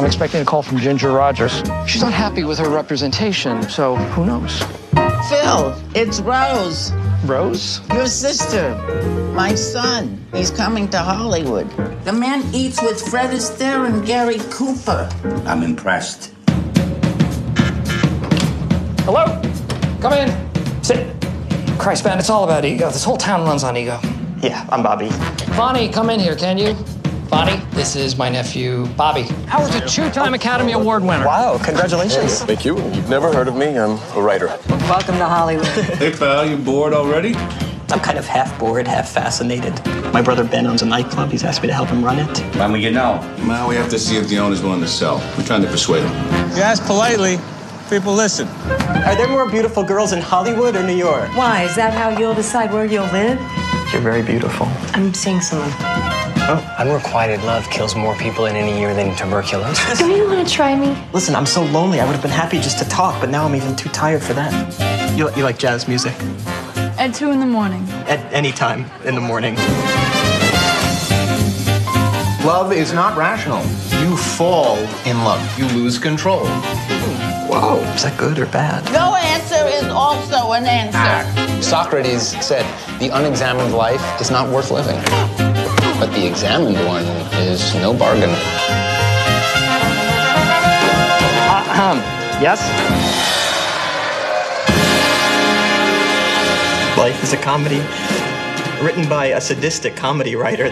I'm expecting a call from Ginger Rogers. She's not happy with her representation, so who knows? Phil, it's Rose, Rose? your sister. My son. He's coming to Hollywood. The man eats with Fred Astaire and Gary Cooper. I'm impressed. Hello? Come in. Sit. Christ, man, it's all about ego. This whole town runs on ego. Yeah, I'm Bobby. Bonnie, come in here, can you? Bonnie, this is my nephew, Bobby. Howard's a two-time Academy Award winner. Wow, congratulations. Thank you. You've never heard of me. I'm a writer. Welcome to Hollywood. Hey, pal, you bored already? I'm kind of half bored, half fascinated. My brother Ben owns a nightclub. He's asked me to help him run it. When we get know. Well, we have to see if the owner's willing to sell. We're trying to persuade him. You ask politely, people listen. Are there more beautiful girls in Hollywood or New York? Why? Is that how you'll decide where you'll live? You're very beautiful. I'm seeing someone. Oh, Unrequited love kills more people in any year than tuberculosis. Don't you want to try me? Listen, I'm so lonely. I would have been happy just to talk, but now I'm even too tired for that. You, you like jazz music? At two in the morning. At any time in the morning. Love is not rational. You fall in love. You lose control. Whoa. Is that good or bad? No answer is also an answer. Ah. Socrates said, the unexamined life is not worth living. But the examined one is no bargain. Ahem. Yes? Life is a comedy written by a sadistic comedy writer.